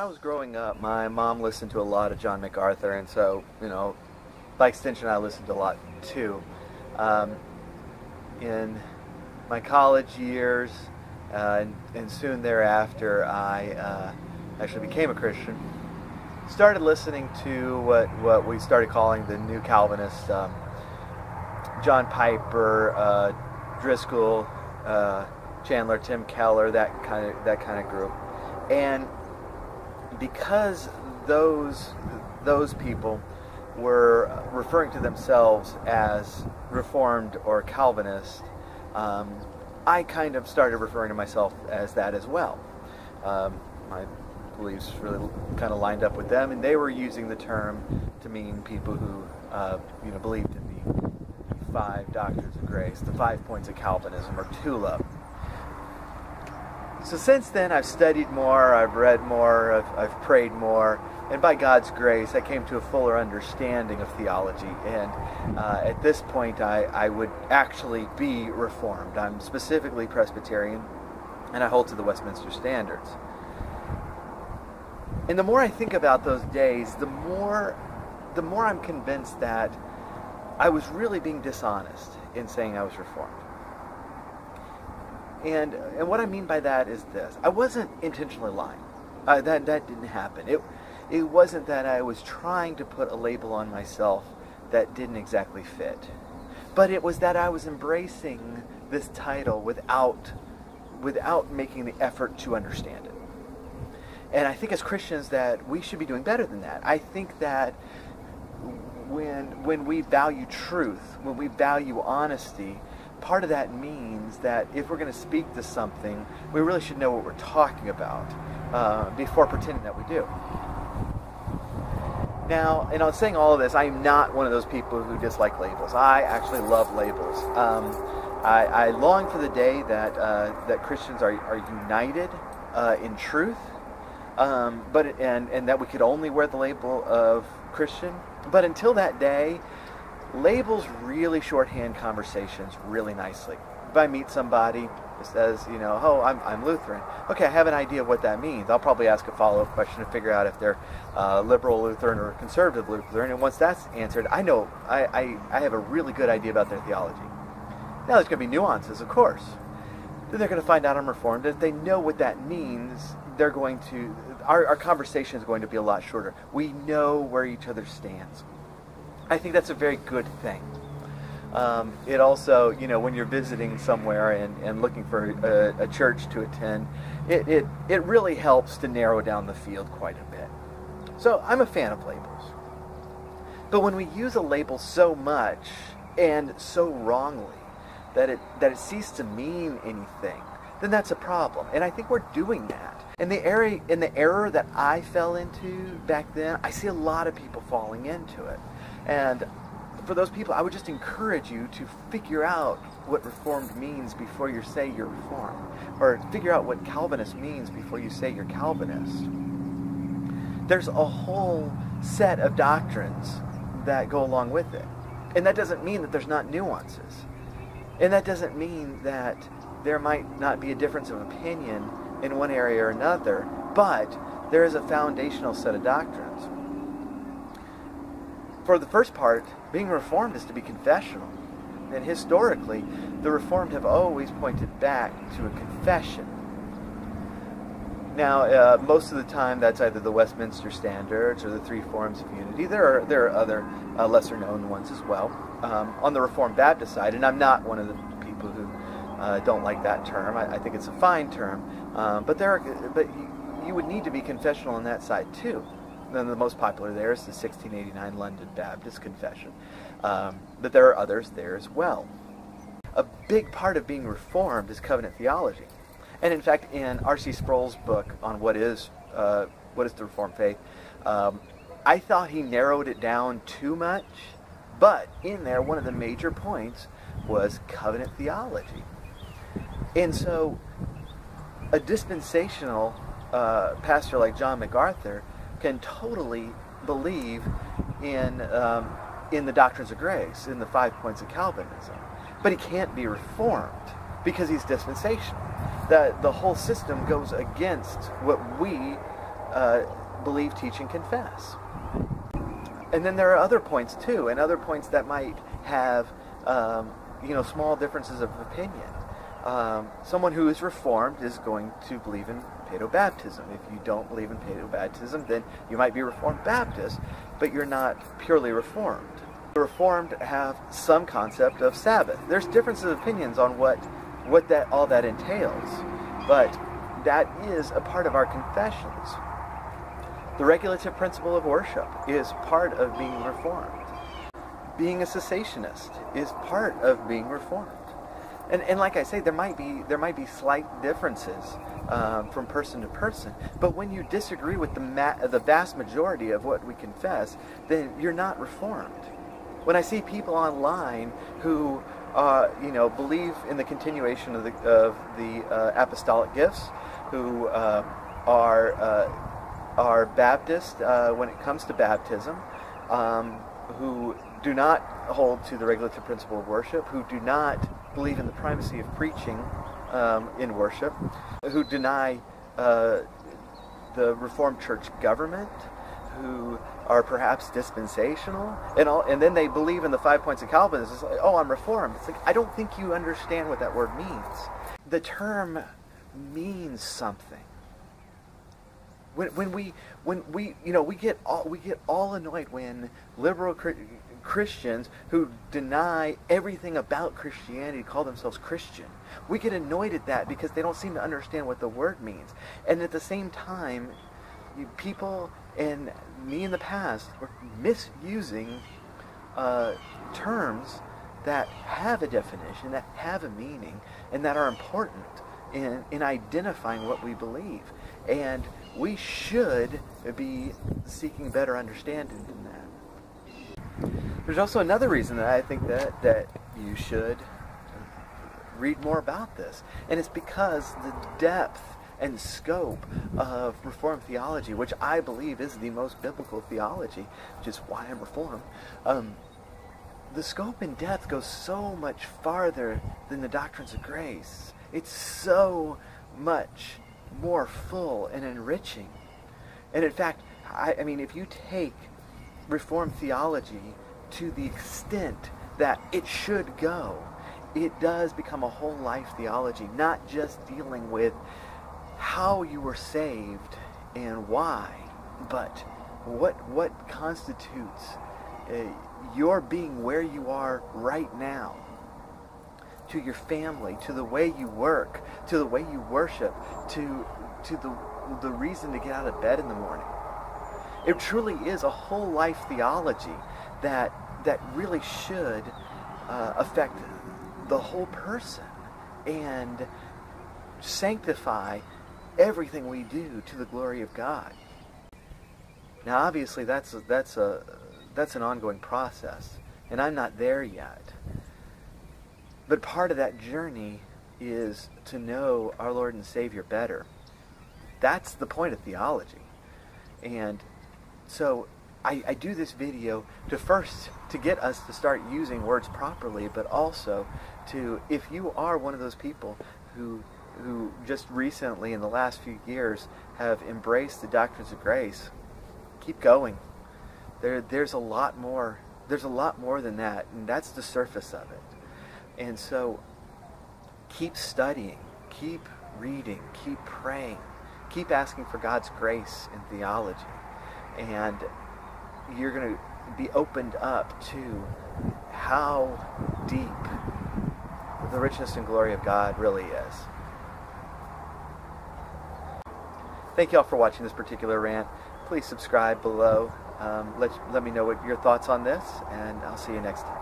I was growing up, my mom listened to a lot of John MacArthur, and so, you know, by extension, I listened a lot too. Um, in my college years, uh, and, and, soon thereafter, I uh, actually became a Christian. Started listening to what, what we started calling the New Calvinists, um, John Piper, uh, Driscoll, uh, Chandler, Tim Keller, that kind of that kind of group, and because those those people were referring to themselves as Reformed or Calvinist, um, I kind of started referring to myself as that as well. Um, my beliefs really kind of lined up with them, and they were using the term to mean people who, uh, you know, believed in the five doctrines of grace, the five points of Calvinism, or TULIP. So since then, I've studied more, I've read more, I've, I've prayed more, and by God's grace, I came to a fuller understanding of theology. And uh, at this point, I, I would actually be Reformed. I'm specifically Presbyterian, and I hold to the Westminster Standards. And the more I think about those days, the more, the more I'm convinced that I was really being dishonest in saying I was Reformed. And and what I mean by that is this: I wasn't intentionally lying. Uh, that that didn't happen. It it wasn't that I was trying to put a label on myself that didn't exactly fit, but it was that I was embracing this title without without making the effort to understand it. And I think as Christians that we should be doing better than that. I think that when when we value truth, when we value honesty, part of that means that if we're going to speak to something, we really should know what we're talking about uh, before pretending that we do. Now, and was saying all of this, I am not one of those people who dislike labels. I actually love labels. Um, I, I, long for the day that uh, that Christians are, are united uh, in truth, um, but and and that we could only wear the label of Christian. But until that day, labels really shorthand conversations really nicely. If I meet somebody that says, you know, oh, I'm, I'm Lutheran, okay, I have an idea of what that means. I'll probably ask a follow up question to figure out if they're uh, liberal Lutheran or conservative Lutheran. And once that's answered, I know, I, I, I have a really good idea about their theology. Now, there's going to be nuances, of course. Then they're going to find out I'm Reformed. If they know what that means, they're going to, our, our conversation is going to be a lot shorter. We know where each other stands. I think that's a very good thing. Um, it also, you know, when you're visiting somewhere and, and looking for a, a church to attend, it, it, it really helps to narrow down the field quite a bit. So I'm a fan of labels. But when we use a label so much and so wrongly that it, that it ceases to mean anything, then that's a problem. And I think we're doing that. And the area, in the error that I fell into back then, I see a lot of people falling into it. And for those people, I would just encourage you to figure out what Reformed means before you say you're Reformed, or figure out what Calvinist means before you say you're Calvinist. There's a whole set of doctrines that go along with it. And that doesn't mean that there's not nuances. And that doesn't mean that there might not be a difference of opinion in one area or another, but there is a foundational set of doctrines for the first part, being reformed is to be confessional. And historically, the reformed have always pointed back to a confession. Now, uh, most of the time, that's either the Westminster Standards or the Three Forms of Unity. There are there are other uh, lesser known ones as well. Um, on the Reformed Baptist side, and I'm not one of the people who uh, don't like that term. I, I, think it's a fine term, um, but there are but you, you would need to be confessional on that side too. Then the most popular there is the 1689 London Baptist Confession. Um, but there are others there as well. A big part of being reformed is covenant theology. And in fact, in R.C. Sproul's book on what is, uh, what is the Reformed faith, um, I thought he narrowed it down too much. But in there, one of the major points was covenant theology. And so, a dispensational uh, pastor like John MacArthur can totally believe in um, in the doctrines of grace, in the five points of Calvinism, but he can't be reformed because he's dispensational. The the whole system goes against what we uh, believe, teach, and confess. And then there are other points too, and other points that might have, um, you know, small differences of opinion. Um, someone who is reformed is going to believe in paedobaptism. If you don't believe in paedobaptism, then you might be Reformed Baptist, but you're not purely Reformed. The Reformed have some concept of Sabbath. There's differences of opinions on what, what that all that entails, but that is a part of our confessions. The regulative principle of worship is part of being Reformed. Being a cessationist is part of being Reformed. And, and like I say, there might be there might be slight differences um, from person to person. But when you disagree with the ma- the vast majority of what we confess, then you're not reformed. When I see people online who uh, you know believe in the continuation of the of the uh, apostolic gifts, who uh, are uh, are Baptist uh, when it comes to baptism, um, who do not hold to the regulative principle of worship, who do not believe in the primacy of preaching um, in worship, who deny uh, the Reformed Church government, who are perhaps dispensational, and all, and then they believe in the five points of Calvinism. It's like, oh, I'm Reformed. It's like I don't think you understand what that word means. The term means something. When, when we when we you know we get all we get all annoyed when liberal Christians who deny everything about Christianity call themselves Christian. We get annoyed at that because they don't seem to understand what the word means. And at the same time, people and me in the past were misusing uh, terms that have a definition, that have a meaning, and that are important in, in identifying what we believe. And we should be seeking better understanding than that. There's also another reason that I think that, that you should read more about this. And it's because the depth and scope of Reformed theology, which I believe is the most biblical theology, which is why I'm Reformed, um, the scope and depth goes so much farther than the doctrines of grace. It's so much more full and enriching. And in fact, I, I mean, if you take Reformed theology to the extent that it should go, it does become a whole life theology, not just dealing with how you were saved and why, but what what constitutes uh, your being where you are right now to your family, to the way you work, to the way you worship, to to the the reason to get out of bed in the morning. It truly is a whole life theology that that really should uh, affect the whole person and sanctify everything we do to the glory of God. Now, obviously, that's a, that's a that's an ongoing process, and I'm not there yet. But part of that journey is to know our Lord and Savior better. That's the point of theology, and so I, I, do this video to first to get us to start using words properly, but also to if you are one of those people who who just recently in the last few years have embraced the doctrines of grace, keep going. There there's a lot more there's a lot more than that, and that's the surface of it. And so keep studying, keep reading, keep praying, keep asking for God's grace in theology. And you're going to be opened up to how deep the richness and glory of God really is. Thank you all for watching this particular rant. Please subscribe below. Um, let, let me know what your thoughts on this, and I'll see you next time.